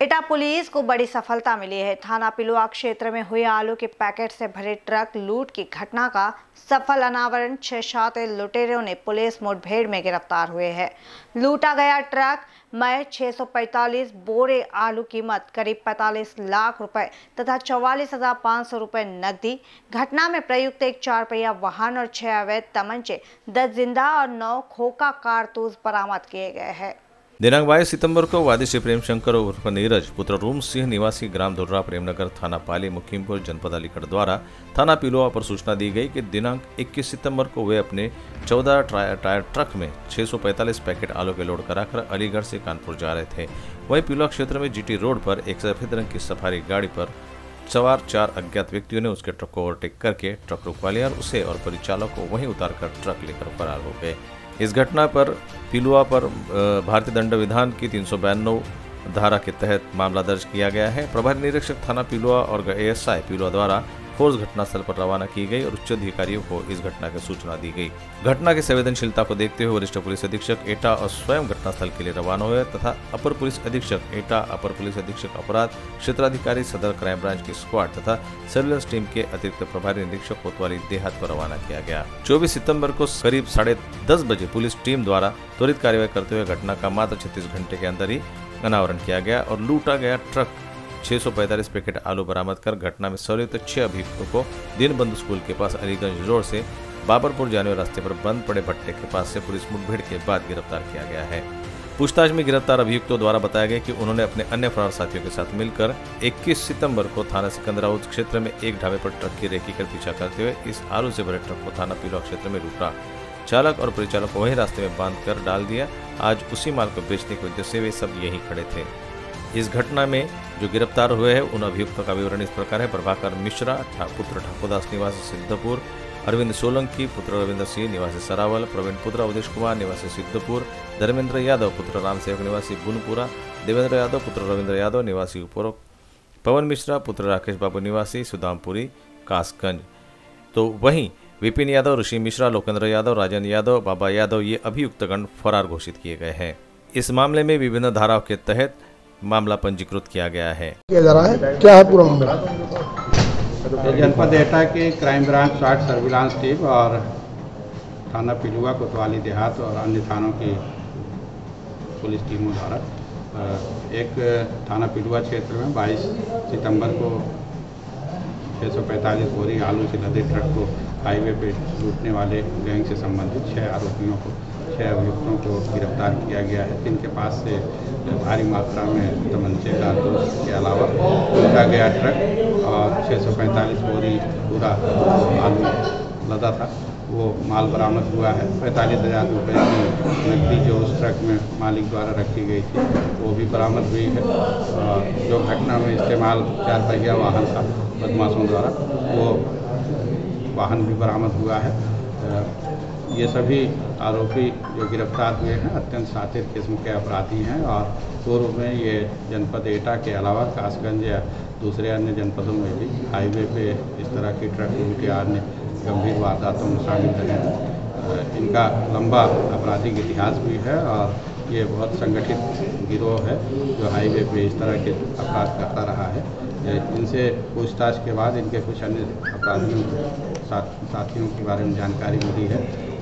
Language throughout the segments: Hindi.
इटा पुलिस को बड़ी सफलता मिली है। थाना पिलुआ क्षेत्र में हुए आलू के पैकेट से भरे ट्रक लूट की घटना का सफल अनावरण। छह सात लुटेरों ने पुलिस मुठभेड़ में गिरफ़्तार हुए हैं। लूटा गया ट्रक में 645 बोरे आलू कीमत, करीब 45 लाख रुपए तथा चौवालीस हज़ार पाँच सौ रुपए नकदी। घटना में प्रयुक्त एक चार पहिया वाहन और छह अवैध तमंचे, दस ज़िंदा और नौ खोखा कारतूस बरामद किए गए हैं। दिनांक बाईस सितंबर को वादी श्री प्रेम शंकर उर्फ़ नीरज, पुत्र रूम सिंह, निवासी ग्राम धुर्रा, प्रेमनगर, थाना पाली, मुखीमपुर जनपद अलीगढ़ द्वारा थाना पिलोआ पर सूचना दी गई कि दिनांक 21 सितंबर को वे अपने 14 टायर ट्रक में 645 पैकेट आलू के लोड कराकर अलीगढ़ से कानपुर जा रहे थे। वहीं पिलोआ क्षेत्र में जीटी रोड पर एक सफ़ेद रंग की सफारी गाड़ी पर सवार चार अज्ञात व्यक्तियों ने उसके ट्रक को ओवरटेक करके ट्रक रुकवा लिया और उसे और परिचालक को वहीं उतारकर ट्रक लेकर फरार हो गए। इस घटना पर पिलुआ पर भारतीय दंड विधान की तीन धारा के तहत मामला दर्ज किया गया है। प्रभारी निरीक्षक थाना पिलुआ और एएसआई पिलुआ द्वारा फोर्स घटनास्थल पर रवाना की गई और उच्च अधिकारियों को इस घटना की सूचना दी गई। घटना की संवेदनशीलता को देखते हुए वरिष्ठ पुलिस अधीक्षक एटा और स्वयं घटनास्थल के लिए रवाना हुए तथा अपर पुलिस अधीक्षक एटा, अपर पुलिस अधीक्षक अपराध, क्षेत्राधिकारी सदर क्राइम ब्रांच की स्क्वाड तथा सर्विलेंस टीम के अतिरिक्त प्रभारी निरीक्षक कोतवाली देहात को रवाना किया गया। चौबीस सितंबर को करीब साढ़े दस बजे पुलिस टीम द्वारा त्वरित कार्यवाही करते हुए घटना का मात्र छत्तीस घंटे के अंदर ही अनावरण किया गया और लूटा गया ट्रक 645 पैकेट आलू बरामद कर घटना में संलिप्त छह अभियुक्तों को दीनबंधु स्कूल के पास अलीगंज रोड से बाबरपुर जाने वाले रास्ते पर बंद पड़े भट्टे के पास से पुलिस मुठभेड़ के बाद गिरफ़्तार किया गया है। पूछताछ में गिरफ़्तार अभियुक्तों द्वारा बताया गया कि उन्होंने अपने अन्य फरार साथियों के साथ मिलकर 21 सितंबर को थाना सिकंदराउद क्षेत्र में एक ढाबे पर ट्रक की रेकी कर पीछा करते हुए इस आलू से भरे ट्रक को थाना पीला क्षेत्र में लूटा। चालक और परिचालक को वही रास्ते में बाँध कर डाल दिया। आज उसी माल को बेचने के उद्देश्य वे सब यही खड़े थे। इस घटना में जो गिरफ़्तार हुए हैं, उन अभियुक्तों का विवरण इस प्रकार है। प्रभाकर मिश्रा पुत्र ठाकुरदास निवासी सिद्धपुर, अरविंद सोलंकी, पुत्र रविंद्र सिंह निवासी सरावल, प्रवीण पुत्र अवधेश कुमार निवासी सिद्धपुर, धर्मेंद्र यादव, पुत्र रामसेवक निवासी बुनपुरा देवेंद्र यादव, पुत्र रविंद्र यादव निवासी उपरोक, पवन मिश्रा, पुत्र राकेश बाबू निवासी सुदामपुरी, कासगंज। तो वहीं विपिन यादव, ऋषि मिश्रा, लोकेंद्र यादव राजन यादव, बाबा यादव ये अभियुक्तगण फरार घोषित किए गए हैं। इस मामले में विभिन्न धाराओं के तहत मामला पंजीकृत किया गया है। किया जा रहा है? क्या है पूरा मामला? जनपद एटा के क्राइम ब्रांच स्वाट सर्विलांस टीम और थाना पिलुआ कोतवाली देहात और अन्य थानों की पुलिस टीमों द्वारा एक थाना पिलुआ क्षेत्र में 22 सितंबर को 645 बोरी आलू से लदे ट्रक को हाईवे पे लूटने वाले गैंग से संबंधित छह आरोपियों को छह अभियुक्तों को गिरफ़्तार किया गया है। जिनके पास से भारी मात्रा में तमंचे कारतूस के अलावा लूटा गया ट्रक और 645 बोरी पूरा आलू लदा था। वो माल बरामद हुआ है। पैंतालीस हज़ार रुपये की नकदी जो उस ट्रक में मालिक द्वारा रखी गई थी, वो भी बरामद हुई है। और जो घटना में इस्तेमाल चार पहिया वाहन था बदमाशों द्वारा, वो वाहन भी बरामद हुआ है। ये सभी आरोपी जो गिरफ़्तार हुए हैं अत्यंत सातिर किस्म के अपराधी हैं और पूर्व में ये जनपद एटा के अलावा कासगंज या दूसरे अन्य जनपदों में भी हाईवे पे इस तरह की ट्रक लूट या अन्य गंभीर वारदातों में शामिल रहे हैं। इनका लंबा आपराधिक इतिहास भी है और ये बहुत संगठित गिरोह है जो हाईवे पे इस तरह के अपराध करता रहा है। इनसे पूछताछ के बाद इनके कुछ अन्य अपराधियों साथ, साथियों के बारे में जानकारी मिली है।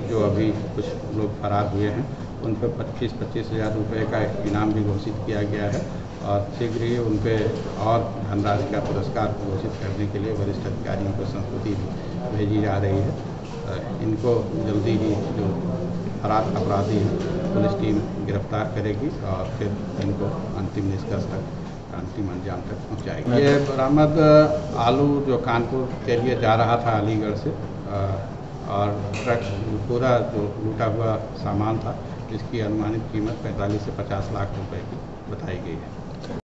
जो अभी कुछ लोग फरार हुए हैं उन पर पच्चीस पच्चीस हज़ार रुपये का इनाम भी घोषित किया गया है और शीघ्र ही उन पर और धनराशि का पुरस्कार घोषित करने के लिए वरिष्ठ अधिकारियों को संस्तुति भेजी जा रही है। इनको जल्दी ही जो फरार अपराधी हैं पुलिस टीम गिरफ़्तार करेगी और फिर इनको अंतिम निष्कर्ष तक अंतिम अंजाम तक पहुँचाएगी। ये बरामद आलू जो कानपुर के लिए जा रहा था अलीगढ़ से और ट्रक पूरा जो लूटा हुआ सामान था इसकी अनुमानित कीमत 45 से 50 लाख रुपए की बताई गई है।